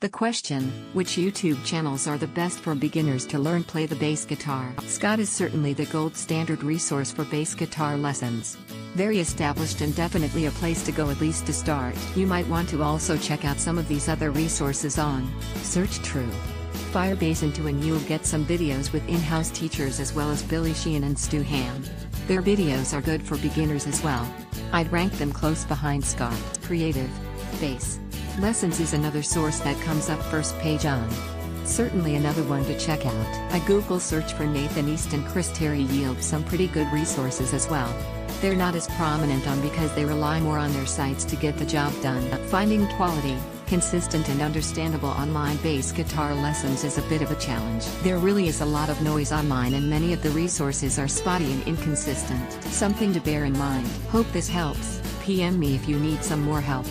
The question, which YouTube channels are the best for beginners to learn play the bass guitar? Scott is certainly the gold standard resource for bass guitar lessons. Very established and definitely a place to go at least to start. You might want to also check out some of these other resources on Search True. Fire bass into and you'll get some videos with in-house teachers as well as Billy Sheehan and Stu Hamm. Their videos are good for beginners as well. I'd rank them close behind Scott. Creative. Bass. Lessons is another source that comes up first page on. Certainly another one to check out. A Google search for Nathan East and Chris Terry yields some pretty good resources as well. They're not as prominent on because they rely more on their sites to get the job done. Finding quality, consistent and understandable online bass guitar lessons is a bit of a challenge. There really is a lot of noise online and many of the resources are spotty and inconsistent. Something to bear in mind. Hope this helps. PM me if you need some more help.